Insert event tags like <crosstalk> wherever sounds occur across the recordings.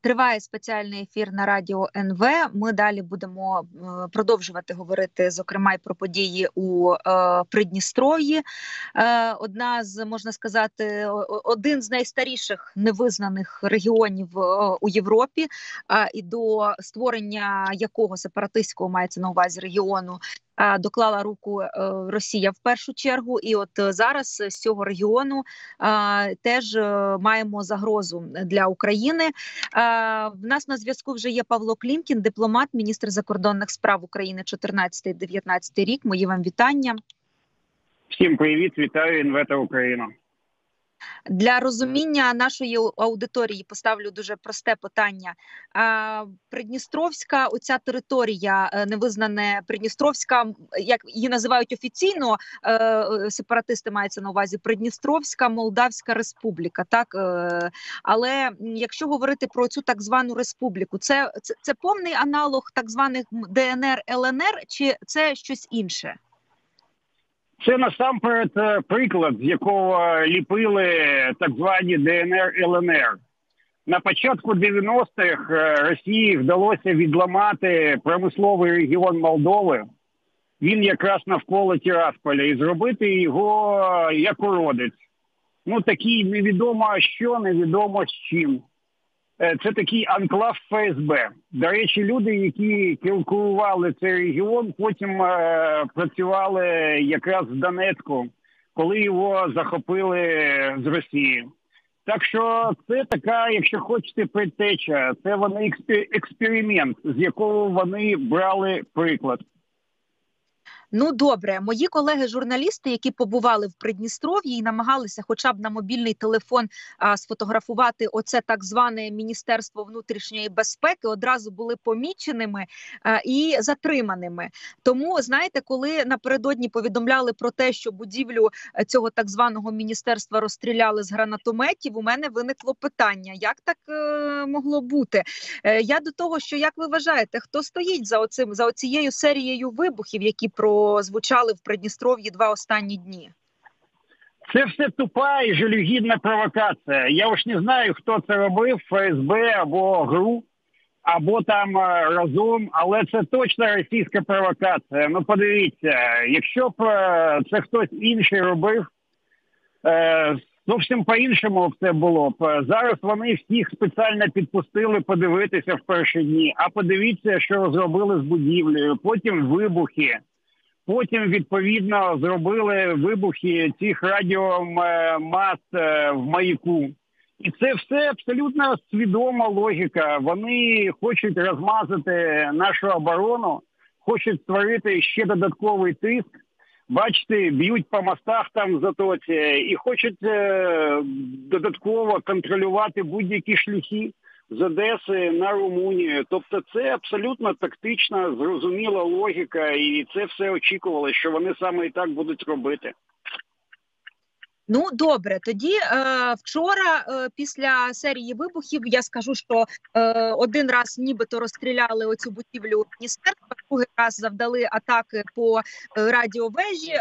Триває спеціальний ефір на радіо НВ. Ми далі будемо е, продовжувати говорити зокрема й про події у е, Придністров'ї. Е, одна з можна сказати, один з найстаріших невизнаних регіонів у Європі, і до створення якого сепаратистського мається на увазі регіону доклала руку е, Росія в першу чергу, і от е, зараз з цього регіону теж е, маємо загрозу для України. В нас на зв'язку вже є Павло Клімкін, дипломат, міністр закордонних справ України 14-19 рік. Мої вам вітання. Всім привіт, вітаю інвета Україна. Для розуміння нашої аудиторії поставлю дуже просте питання. Придністровська, оця територія е, невизнане Придністровська, як її називають офіційно е, е, сепаратисти, мається на увазі Придністровська Молдавська Республіка. Так але якщо говорити про цю так звану республіку, це, це, це повний аналог так званих ДНР ЛНР, чи це щось інше? Це насамперед е, приклад, з якого ліпили так звані ДНР ЛНР. На початку 90-х е, Росії вдалося відламати промисловий регіон Молдови. Він якраз навколо Тірасполя, і зробити його е, як уродець. Ну такий невідомо що, невідомо з чим. Е, це такий анклав ФСБ. До речі, люди, які керували цей регіон, потім е, працювали якраз в Донецьку, коли його захопили з Росії. Так що це така, якщо хочете, предтеча, це вони експеримент, з якого вони брали приклад. Ну добре, мої колеги-журналісти, які побували в Придністров'ї і намагалися, хоча б на мобільний телефон а, сфотографувати оце так зване міністерство внутрішньої безпеки, одразу були поміченими а, і затриманими. Тому знаєте, коли напередодні повідомляли про те, що будівлю е, цього так званого міністерства розстріляли з гранатометів, у мене виникло питання: як так е, могло бути? Е, я до того, що як ви вважаєте, хто стоїть за оцим за оцією серією вибухів, які про звучали в Придністров'ї два останні дні? Це все тупа і жалюгідна провокація. Я ж не знаю, хто це робив, ФСБ або ГРУ, або там е, разом, але це точно російська провокація. Ну, подивіться, якщо б е, це хтось інший робив, е, зовсім по-іншому все було б. Зараз вони всіх спеціально підпустили подивитися в перші дні. А подивіться, що зробили з будівлею, потім вибухи. Потім відповідно зробили вибухи цих радіомас е, в маяку. І це все абсолютно свідома логіка. Вони хочуть розмазати нашу оборону, хочуть створити ще додатковий тиск. Бачите, б'ють по мостах там в затоці і хочуть е, додатково контролювати будь-які шляхи з Одеси на Румунію. Тобто, це абсолютно тактична, зрозуміла логіка, і це все очікували, що вони саме і так будуть робити. Ну добре, тоді е, вчора, е, після серії вибухів, я скажу, що е, один раз нібито розстріляли оцю будівлю міністерства, другий раз завдали атаки по е, радіовежі.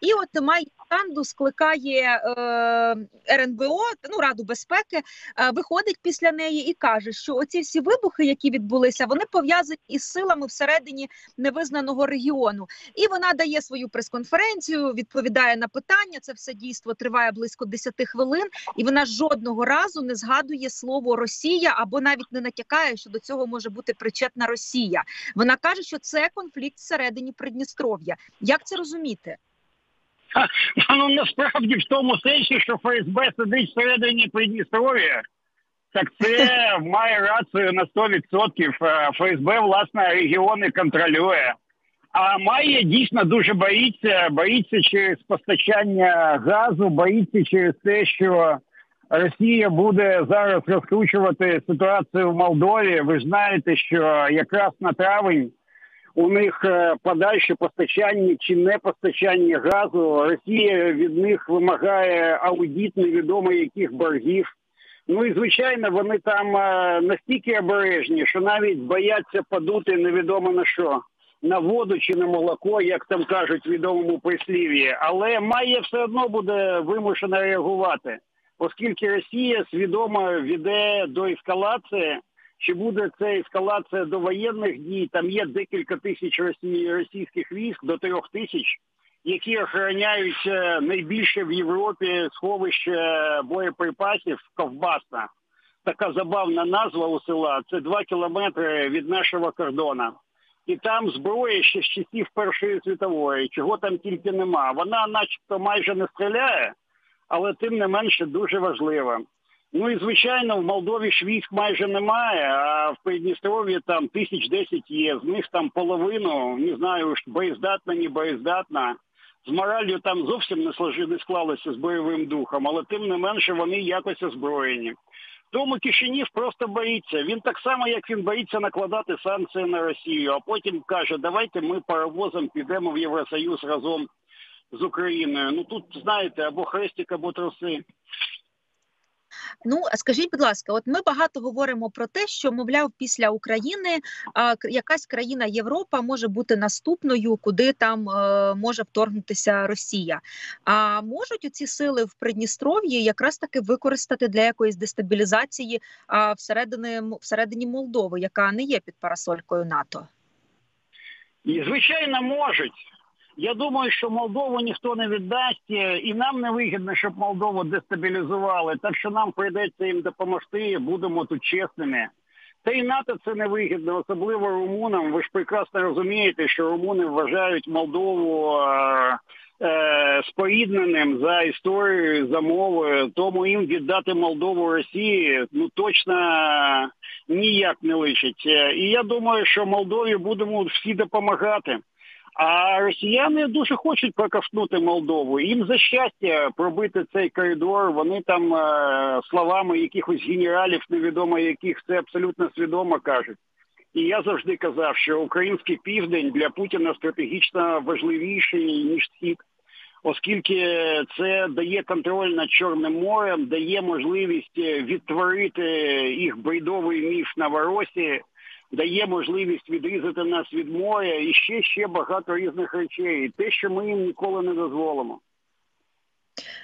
І от Майя Санду скликає е, РНБО, ну Раду безпеки, е, виходить після неї і каже, що оці всі вибухи, які відбулися, вони пов'язані із силами всередині невизнаного регіону. І вона дає свою прес-конференцію, відповідає на питання. Це все дійство триває близько 10 хвилин, і вона жодного разу не згадує слово Росія або навіть не натякає, що до цього може бути причетна Росія. Вона каже, що це конфлікт всередині Придністров'я. Як це розуміти? Ну насправді в тому сенсі, що ФСБ сидить всередині Придністров'я, так це <laughs> має рацію на 100%. Е, ФСБ власне регіони контролює. А має дійсно дуже боїться, боїться через постачання газу, боїться через те, що Росія буде зараз розкручувати ситуацію в Молдові. Ви ж знаєте, що якраз на травень у них е, подальше постачання чи не постачання газу. Росія від них вимагає аудит невідомо яких боргів. Ну і звичайно, вони там е, настільки обережні, що навіть бояться подути невідомо на що. На воду чи на молоко, як там кажуть в відомому прислів'ї, але має все одно буде вимушено реагувати. оскільки Росія свідомо веде до ескалації. Чи буде це ескалація до воєнних дій? Там є декілька тисяч російських військ до трьох тисяч, які охороняють найбільше в Європі сховище боєприпасів Ковбасна. Така забавна назва у села. Це два кілометри від нашого кордону. І там зброя ще з часів Першої світової, чого там тільки нема. Вона, начебто, майже не стріляє, але тим не менше дуже важлива. Ну і звичайно, в Молдові ж військ майже немає, а в Придністров'ї там тисяч десять є. З них там половину, не знаю, боєздатна, не боєздатна. З моралью там зовсім не склалося з бойовим духом, але тим не менше вони якось озброєні. Тому Кишинів просто боїться. Він так само, як він боїться накладати санкції на Росію, а потім каже, давайте ми паровозом підемо в Євросоюз разом з Україною. Ну тут знаєте, або хрестик, або труси. Ну скажіть, будь ласка, от ми багато говоримо про те, що мовляв, після України якась країна Європа може бути наступною, куди там е, може вторгнутися Росія. А можуть ці сили в Придністров'ї якраз таки використати для якоїсь дестабілізації всередині, всередині Молдови, яка не є під парасолькою НАТО? І, звичайно, можуть. Я думаю, що Молдову ніхто не віддасть, е, і нам не вигідно, щоб Молдову дестабілізували. Так що нам прийдеться їм допомогти. Будемо тут чесними. Та і НАТО це не вигідно, особливо румунам. Ви ж прекрасно розумієте, що румуни вважають Молдову е, е, спорідненим за історією, за мовою. Тому їм віддати Молдову Росії ну точно ніяк не лишить. Е, і я думаю, що Молдові будемо всі допомагати. А росіяни дуже хочуть проковтнути Молдову. Їм за щастя пробити цей коридор. Вони там е, словами якихось генералів, невідомо яких це абсолютно свідомо кажуть. І я завжди казав, що український південь для Путіна стратегічно важливіший ніж схід, оскільки це дає контроль над Чорним морем, дає можливість відтворити їх брейдовий міф на Воросі дає можливість відрізати нас від моря і ще ще багато різних речей. Те, що ми їм ніколи не дозволимо.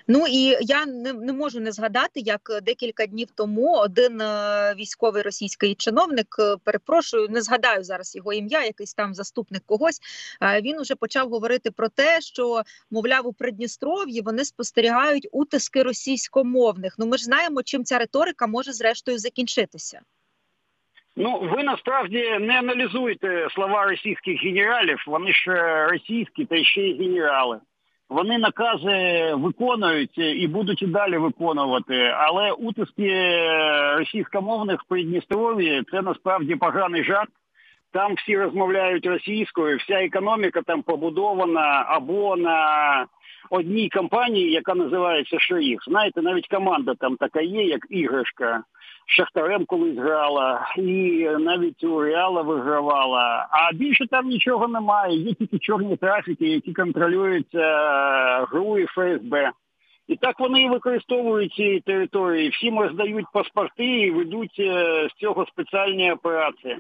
Ну і я не не можу не згадати, як декілька днів тому один е, військовий російський чиновник, е, перепрошую, не згадаю зараз його ім'я, якийсь там заступник когось. Е, він уже почав говорити про те, що мовляв у Придністров'ї вони спостерігають утиски російськомовних. Ну ми ж знаємо, чим ця риторика може зрештою закінчитися. Ну, ви насправді не аналізуєте слова російських генералів, вони ж е, російські та ще й генерали. Вони накази виконують і будуть і далі виконувати. Але утиски е, російськомовних в Придністров'ї це насправді поганий жарт. Там всі розмовляють російською, вся економіка там побудована або на одній компанії, яка називається Шеріф. Знаєте, навіть команда там така є, як іграшка. Шахтарем колись грала, і навіть у Реала вигравала. А більше там нічого немає. Є тільки чорні трафіки, які контролюються е, ГРУ і ФСБ. І так вони і використовують ці території. Всім роздають паспорти і ведуть е, з цього спеціальні операції.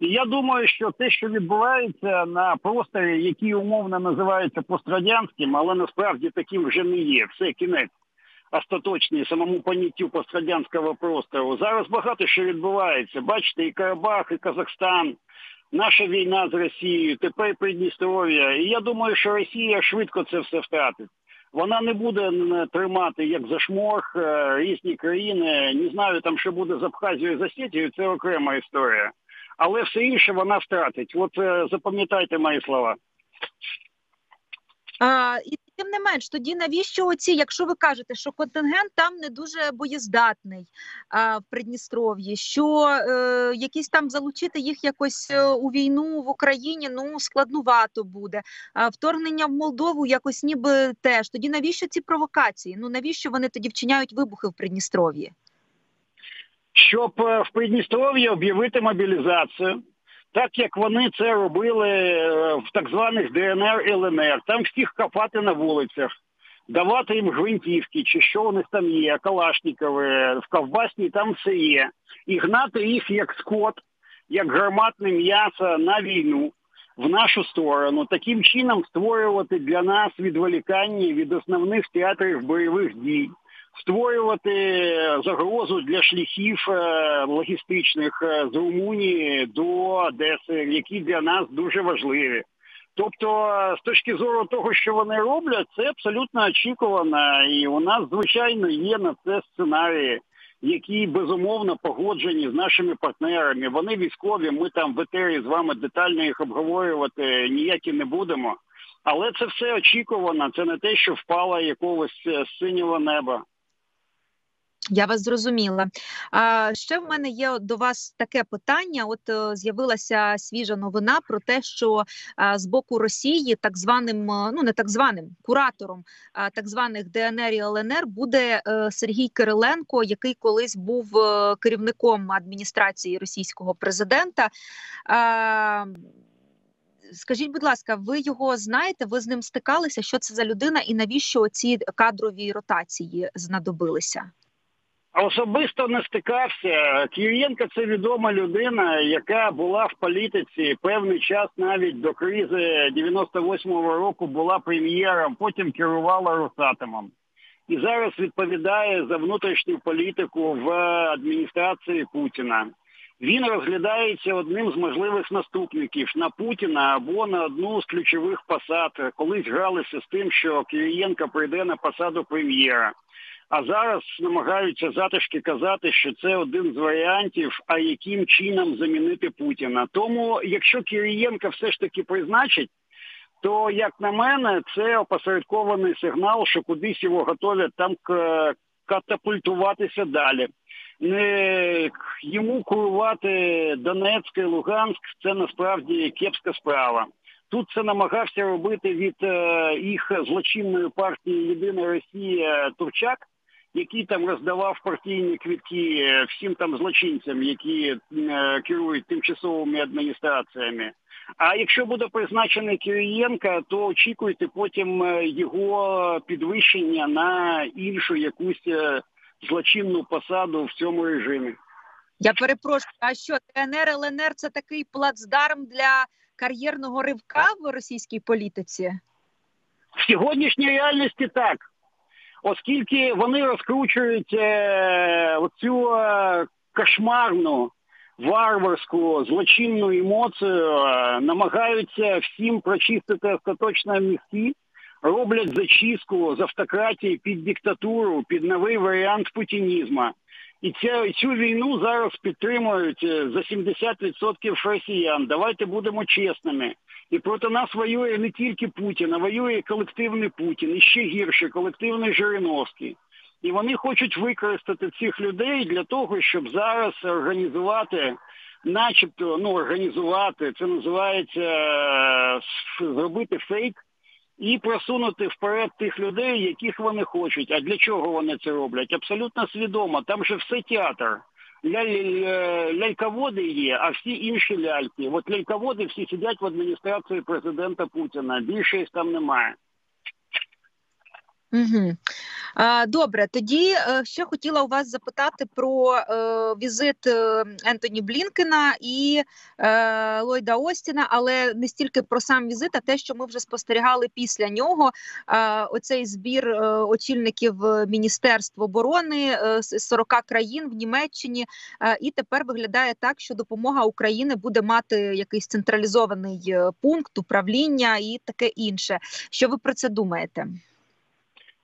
І я думаю, що те, що відбувається на просторі, який умовно називається пострадянським, але насправді таким вже не є. Все кінець остаточний самому поняттю пострадянського простору. Зараз багато що відбувається. Бачите, і Карабах, і Казахстан, наша війна з Росією, тепер Придністров'я. І я думаю, що Росія швидко це все втратить. Вона не буде тримати як за шморг е, різні країни. Не знаю, там що буде з Абхазією, з Осетією, це окрема історія. Але все інше вона втратить. От е, запам'ятайте мої слова. А, І тим не менш, тоді навіщо оці, якщо ви кажете, що контингент там не дуже боєздатний а, в Придністров'ї, що е, якісь там залучити їх якось е, у війну в Україні ну складнувато буде. А вторгнення в Молдову якось ніби теж. Тоді навіщо ці провокації? Ну навіщо вони тоді вчиняють вибухи в Придністров'ї? Щоб е, в Придністров'ї об'явити мобілізацію так як вони це робили е, в так званих ДНР ЛНР, там всіх копати на вулицях, давати їм гвинтівки, чи що у них там є, Калашнікови, в ковбасні там все є. І гнати їх як скот, як гарматне м'ясо на війну в нашу сторону, таким чином створювати для нас відволікання від основних театрів бойових дій створювати загрозу для шляхів логістичних з Румунії до Одеси, які для нас дуже важливі. Тобто, з точки зору того, що вони роблять, це абсолютно очікувано, і у нас звичайно є на це сценарії які безумовно погоджені з нашими партнерами. Вони військові. Ми там в етері з вами детально їх обговорювати ніякі не будемо. Але це все очікувано. Це не те, що впало якогось е, синього неба. Я вас зрозуміла. А ще в мене є до вас таке питання. От е, з'явилася свіжа новина про те, що з боку Росії, так званим, е, ну не так званим куратором так званих ДНР і ЛНР буде е, Сергій Кириленко, який колись був керівником адміністрації російського президента. Скажіть, будь ласка, ви його знаєте? Ви з ним стикалися? Що це за людина, і навіщо ці кадрові ротації знадобилися? Особисто не стикався. Кирієнко це відома людина, яка була в політиці певний час навіть до кризи 98-го року була прем'єром, потім керувала Росатомом. І зараз відповідає за внутрішню політику в адміністрації Путіна. Він розглядається одним з можливих наступників на Путіна або на одну з ключових посад. Колись гралися з тим, що Кирієнко прийде на посаду прем'єра. А зараз намагаються затишки казати, що це один з варіантів, а яким чином замінити Путіна. Тому, якщо Кирієнка все ж таки призначить, то як на мене, це опосередкований сигнал, що кудись його готовять там катапультуватися далі. Не йому курувати Донецьк і Луганськ це насправді кепська справа. Тут це намагався робити від е, їх злочинної партії Єдина Росія Турчак який там роздавав партійні квітки е, всім там злочинцям, які е, керують тимчасовими адміністраціями. А якщо буде призначений Кирієнка, то очікуйте потім е, його підвищення на іншу якусь злочинну посаду в цьому режимі. Я перепрошую, а що ТНР ЛНР це такий плацдарм для кар'єрного ривка в російській політиці? В сьогоднішній реальності так оскільки вони розкручують е, оцю е, кошмарну варварську злочинну емоцію, е, намагаються всім прочистити остаточно місці, роблять зачистку з автократії під диктатуру, під новий варіант путінізму. І ця, цю війну зараз підтримують за 70% росіян. Давайте будемо чесними. І проти нас воює не тільки Путін, а воює колективний Путін, і ще гірше колективний Жириновський. І вони хочуть використати цих людей для того, щоб зараз організувати, начебто, ну організувати, це називається е, зробити фейк і просунути вперед тих людей, яких вони хочуть. А для чого вони це роблять? Абсолютно свідомо. Там же все театр ляль, ляльководи є, а всі інші ляльки. От ляльководи всі сидять в адміністрації президента Путіна. Більше їх там немає. Угу. Добре, тоді е, ще хотіла у вас запитати про е, візит е, Ентоні Блінкена і Ллойда Остіна, але не стільки про сам візит, а те, що ми вже спостерігали після нього. Оцей збір очільників Міністерств оборони з 40 країн в Німеччині. І тепер виглядає так, що допомога України буде мати якийсь централізований пункт управління і таке інше. Що ви про це думаєте?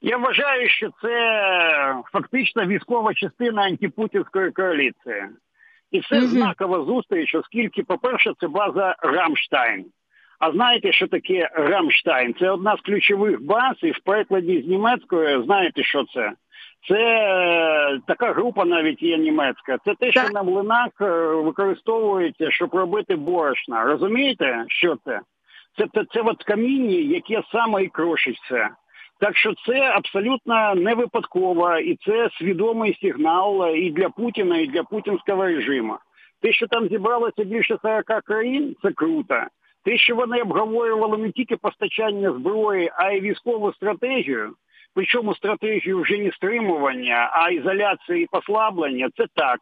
Я вважаю, що це фактично військова частина антипутінської коаліції. І це mm-hmm. знакова зустріч, оскільки, по-перше, це база Рамштайн. А знаєте, що таке Рамштайн? Це одна з ключових баз, і в перекладі з німецької знаєте, що це? Це е, така група навіть є німецька. Це те, що на млинах е, використовується, щоб робити борошна. Розумієте, що це? Це це, це от каміння, яке саме і крошиться. Так що це абсолютно не випадково, і це свідомий сигнал і для Путіна, і для путінського режиму. Те, що там зібралося більше 40 країн, це круто. Те, що вони обговорювали не тільки постачання зброї, а й військову стратегію, причому стратегію вже не стримування, а ізоляції і послаблення, це так.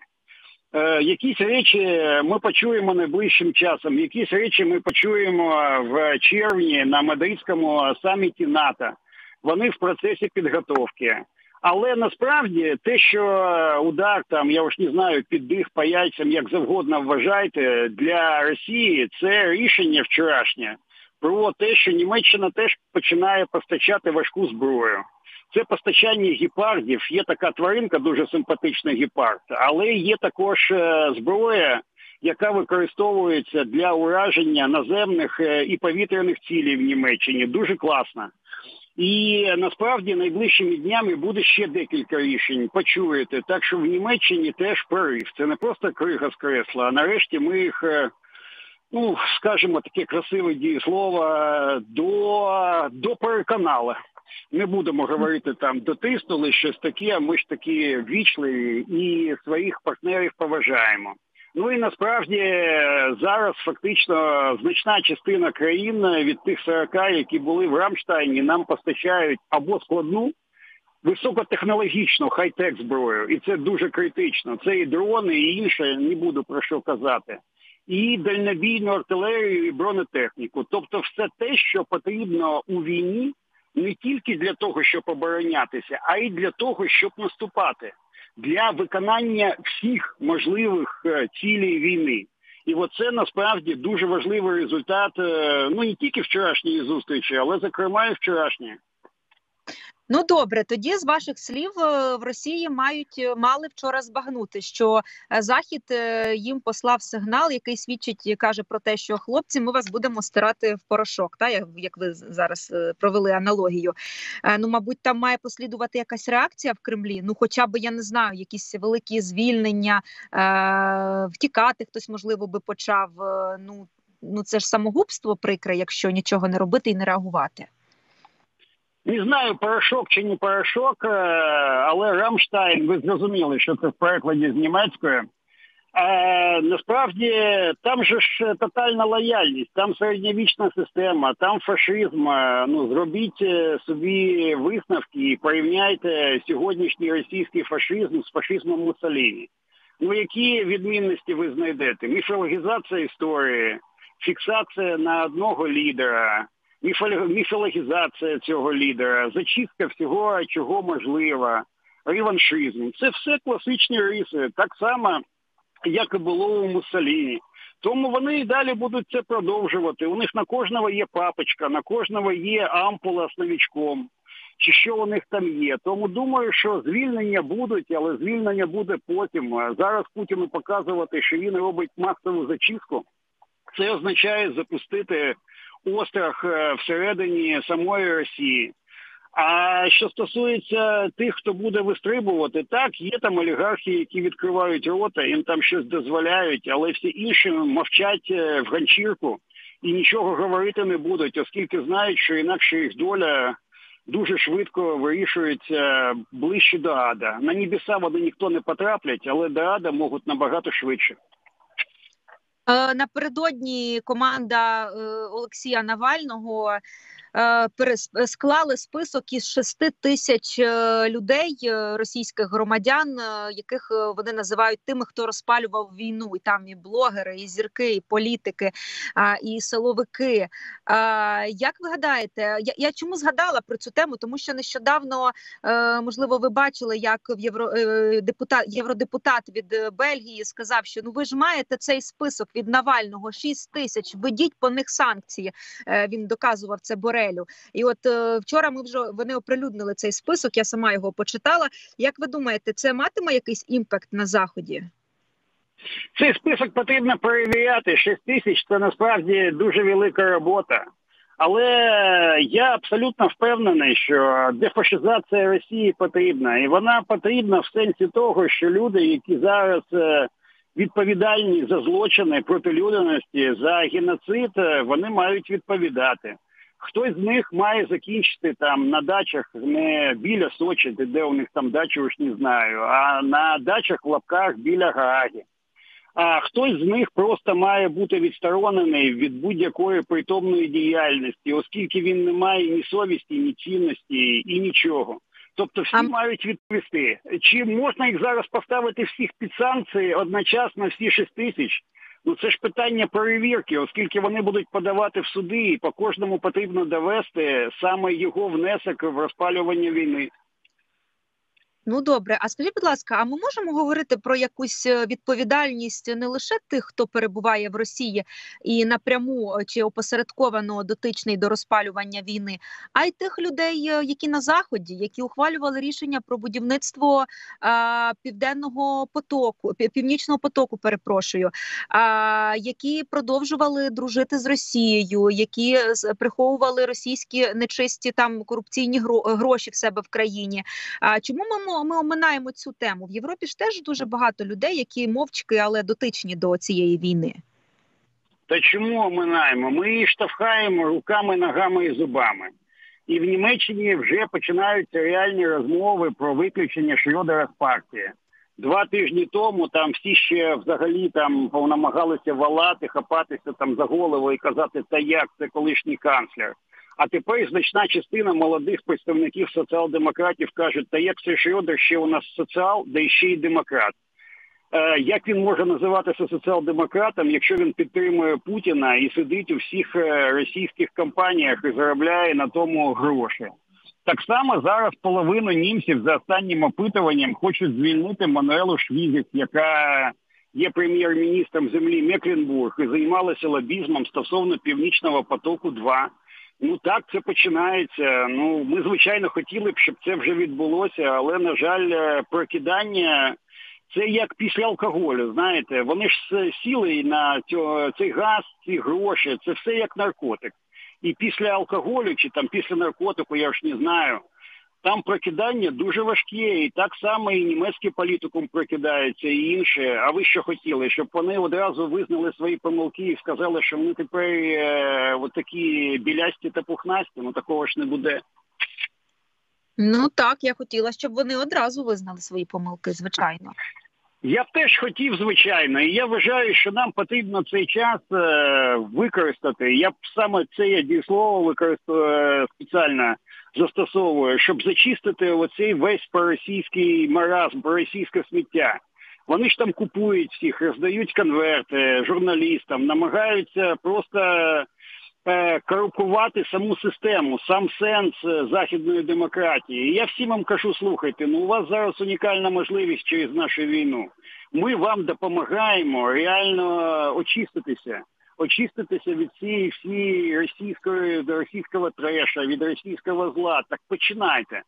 Е, якісь речі ми почуємо найближчим часом, якісь речі ми почуємо в червні на мадридському саміті НАТО вони в процесі підготовки. Але насправді те, що удар там, я уж не знаю, піддих по яйцям, як завгодно вважайте, для Росії це рішення вчорашнє про те, що Німеччина теж починає постачати важку зброю. Це постачання гіпардів. Є така тваринка, дуже симпатична гіпард, але є також зброя, яка використовується для ураження наземних і повітряних цілей в Німеччині. Дуже класна. І насправді найближчими днями буде ще декілька рішень. Почуєте, так що в Німеччині теж прорив. Це не просто крига з кресла, а нарешті ми їх, ну скажімо, таке красиве дієслово, до, до переконали. Не будемо говорити там дотиснули щось таке, ми ж такі ввічливі і своїх партнерів поважаємо. Ну і насправді зараз фактично значна частина країн від тих 40, які були в Рамштайні, нам постачають або складну, високотехнологічну хай-тек зброю, і це дуже критично. Це і дрони, і інше, не буду про що казати. І дальнобійну артилерію, і бронетехніку. Тобто все те, що потрібно у війні, не тільки для того, щоб оборонятися, а й для того, щоб наступати для виконання всіх можливих цілей війни. І оце насправді дуже важливий результат ну не тільки вчорашньої зустрічі, але зокрема і вчорашньої. Ну добре, тоді з ваших слів в Росії мають мали вчора збагнути, що Захід їм послав сигнал, який свідчить, каже про те, що хлопці, ми вас будемо стирати в порошок. Та як ви зараз провели аналогію. Ну, мабуть, там має послідувати якась реакція в Кремлі. Ну, хоча б я не знаю, якісь великі звільнення, втікати хтось можливо би почав. Ну ну це ж самогубство прикре, якщо нічого не робити і не реагувати. Не знаю, порошок чи не порошок, але Рамштайн, ви зрозуміли, що це в перекладі з німецької. А, насправді там же ж тотальна лояльність, там середньовічна система, там фашизм. Ну зробіть собі висновки і порівняйте сьогоднішній російський фашизм з фашизмом Муссоліні. Ну які відмінності ви знайдете? Міфологізація історії, фіксація на одного лідера міфологізація цього лідера, зачистка всього, чого можлива, реваншизм. Це все класичні риси, так само, як і було у Муссоліні. Тому вони і далі будуть це продовжувати. У них на кожного є папочка, на кожного є ампула з новічком, чи що у них там є. Тому думаю, що звільнення будуть, але звільнення буде потім. Зараз Путіну показувати, що він робить масову зачистку. Це означає запустити острах всередині самої Росії. А що стосується тих, хто буде вистрибувати, так, є там олігархи, які відкривають рота, їм там щось дозволяють, але всі інші мовчать в ганчірку і нічого говорити не будуть, оскільки знають, що інакше їх доля дуже швидко вирішується ближче до ада. На небеса вони ніхто не потраплять, але до ада можуть набагато швидше. Напередодні команда Олексія Навального склали список із 6 тисяч людей, російських громадян, яких вони називають тими, хто розпалював війну. І там і блогери, і зірки, і політики, і силовики. Як ви гадаєте, я, чому згадала про цю тему? Тому що нещодавно можливо ви бачили, як в євро депутат євродепутат від Бельгії сказав, що ну ви ж маєте цей список від Навального 6 тисяч. Введіть по них санкції. Він доказував це Борель. І от е, вчора ми вже вони оприлюднили цей список. Я сама його почитала. Як ви думаєте, це матиме якийсь імпакт на заході? Цей список потрібно перевіряти. 6 тисяч це насправді дуже велика робота. Але я абсолютно впевнений, що дефашизація Росії потрібна, і вона потрібна в сенсі того, що люди, які зараз відповідальні за злочини проти людяності, за геноцид, вони мають відповідати. Хтось з них має закінчити там на дачах не біля Сочі, де у них там дачі, уж не знаю, а на дачах в лапках біля Гааги. А хтось з них просто має бути відсторонений від будь-якої притомної діяльності, оскільки він не має ні совісті, ні цінності і нічого. Тобто всі а... мають відповісти. Чи можна їх зараз поставити всіх під санкції одночасно всі 6 тисяч? Ну це ж питання перевірки, оскільки вони будуть подавати в суди, і по кожному потрібно довести саме його внесок в розпалювання війни. Ну добре, а скажіть, будь ласка, а ми можемо говорити про якусь е, відповідальність не лише тих, хто перебуває в Росії і напряму е, чи опосередковано дотичний до розпалювання війни, а й тих людей, е, які на заході, які ухвалювали рішення про будівництво а, південного потоку, північного потоку, перепрошую, а, які продовжували дружити з Росією, які приховували російські нечисті там корупційні гроші в себе в країні. А чому ми ми оминаємо цю тему. В Європі ж теж дуже багато людей, які мовчки, але дотичні до цієї війни. Та чому оминаємо? Ми її штовхаємо руками, ногами і зубами. І в Німеччині вже починаються реальні розмови про виключення Шрёдера з партії. Два тижні тому там всі ще взагалі там намагалися валати, хапатися там за голову і казати, та як це колишній канцлер. А тепер значна частина молодих представників соціал-демократів кажуть, та як це Шрёдер ще у нас соціал, да ще й демократ. Е, як він може називатися соціал-демократом, якщо він підтримує Путіна і сидить у всіх е, російських компаніях і заробляє на тому гроші? Так само зараз половину німців за останнім опитуванням хочуть звільнити Мануелу Швізик, яка є прем'єр-міністром землі Мекленбург і займалася лобізмом стосовно північного потоку. 2 Ну так це починається. Ну ми звичайно хотіли б, щоб це вже відбулося, але на жаль, е, прокидання це як після алкоголю. Знаєте, вони ж сіли на цього цей газ, ці гроші, це все як наркотик. І після алкоголю чи там після наркотику, я ж не знаю. Там прокидання дуже важке, і так само і німецький політикум прокидається, і інше. А ви що хотіли, щоб вони одразу визнали свої помилки і сказали, що вони тепер е, от такі білясті та пухнасті, ну такого ж не буде. Ну так, я хотіла, щоб вони одразу визнали свої помилки, звичайно. Я б теж хотів, звичайно, і я вважаю, що нам потрібно цей час е, використати. Я б саме це дієслово використовую е, спеціально застосовує, щоб зачистити оцей весь проросійський маразм, проросійське сміття. Вони ж там купують всіх, роздають конверти журналістам, намагаються просто е, корупувати саму систему, сам сенс е, західної демократії. І я всім вам кажу, слухайте, ну у вас зараз унікальна можливість через нашу війну. Ми вам допомагаємо реально очиститися очиститися від цієї всієї російської російського треша, від російського зла. Так починайте.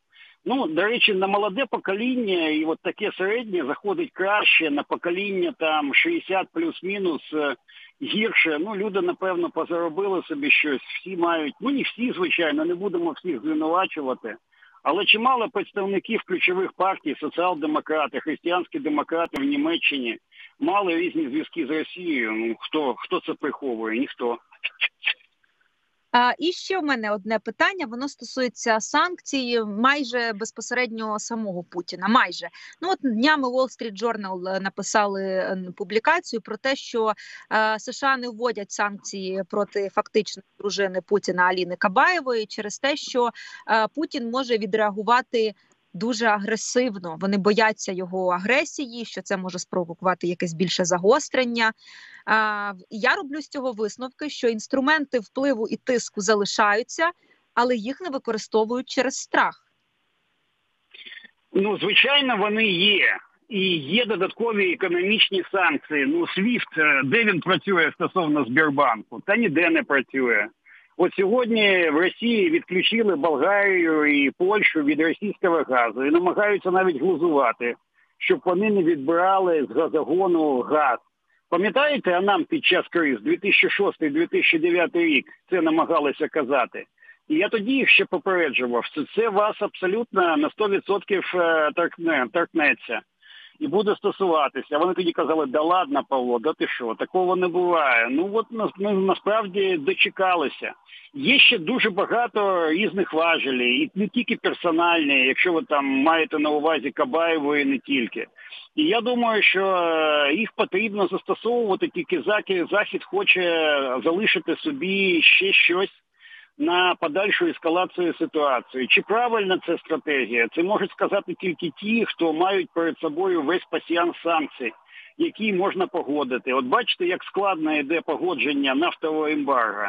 Ну, до речі, на молоде покоління, і от таке середнє заходить краще на покоління там 60 плюс-мінус е, гірше. Ну, люди, напевно, позаробили собі щось. Всі мають, ну не всі, звичайно, не будемо всіх звинувачувати. Але чимало представників ключових партій, соціал-демократи, християнські демократи в Німеччині мали різні зв'язки з Росією. Ну хто хто це приховує? Ніхто. І ще в мене одне питання. Воно стосується санкцій майже безпосередньо самого Путіна. Майже ну от днями Wall Street Journal написали е, публікацію про те, що е, США не вводять санкції проти фактичної дружини Путіна Аліни Кабаєвої через те, що е, Путін може відреагувати дуже агресивно. Вони бояться його агресії, що це може спровокувати якесь більше загострення. Я роблю з цього висновки, що інструменти впливу і тиску залишаються, але їх не використовують через страх. Ну, звичайно, вони є. І є додаткові економічні санкції. Ну, Свіфт, е, де він працює стосовно Сбербанку, та ніде не працює. От сьогодні в Росії відключили Болгарію і Польщу від російського газу і намагаються навіть глузувати, щоб вони не відбирали з газогону газ. Пам'ятаєте, а нам під час криз 2006-2009 рік це намагалися казати. І я тоді їх ще попереджував, що це вас абсолютно на 100% е, торкнеться і буде стосуватися. Вони тоді казали, да ладно, Павло, да ти що, такого не буває. Ну от ми насправді дочекалися. Є ще дуже багато різних важелів, і не тільки персональні, якщо ви там маєте на увазі Кабаєву і не тільки. І я думаю, що е, їх потрібно застосовувати, тільки захід хоче залишити собі ще щось на подальшу ескалацію ситуації. Чи правильна це стратегія? Це можуть сказати тільки ті, хто мають перед собою весь пасіян санкцій, які можна погодити. От бачите, як складно йде погодження нафтового ембарго.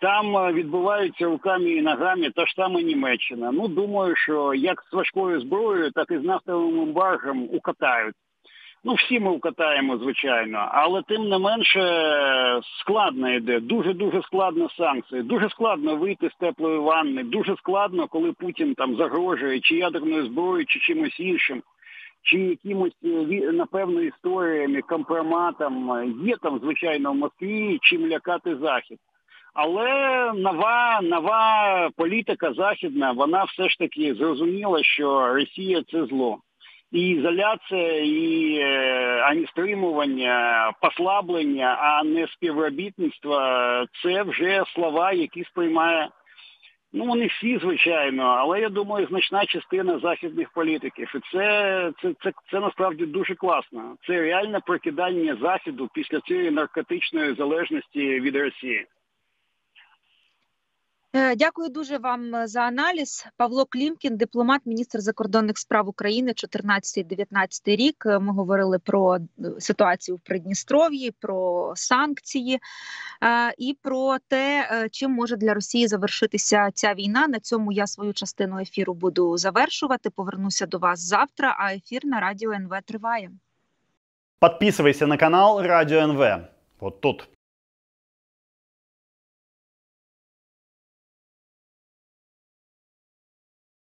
Там е, відбуваються руками і ногами та ж сама Німеччина. Ну думаю, що як з важкою зброєю, так і з нафтовим ембаргом укатають. Ну, всі ми укатаємо, звичайно, але тим не менше складно йде, дуже-дуже складно санкції, дуже складно вийти з теплої ванни, дуже складно, коли Путін там загрожує чи ядерною зброєю, чи чимось іншим, чи якимось, е, напевно, історіями, компроматом. Є там, звичайно, в Москві, чим лякати Захід. Але нова нова політика західна, вона все ж таки зрозуміла, що Росія це зло і ізоляція, і е, ані стримування, послаблення, а не співробітництво це вже слова, які сприймає. Ну, вони всі, звичайно, але я думаю, значна частина західних політиків. І це це, це, це насправді дуже класно. Це реальне прокидання Заходу після цієї наркотичної залежності від Росії. Е, дякую дуже вам е, за аналіз. Павло Клімкін, дипломат, міністр закордонних справ України, 14-19 рік. Е, ми говорили про ситуацію в Придністров'ї, про санкції і про те, чим може для Росії завершитися ця війна. На цьому я свою частину ефіру буду завершувати. Повернуся до вас завтра. А ефір на радіо НВ триває. Подписывайся на канал Радио НВ. Вот тут.